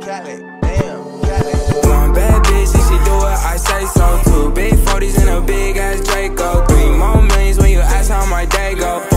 Cali, damn, Cali. One bad bitch, and she do it. I say so. Two big 40s and a big ass Draco. Three more millions when you ask how my day go.